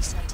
Research.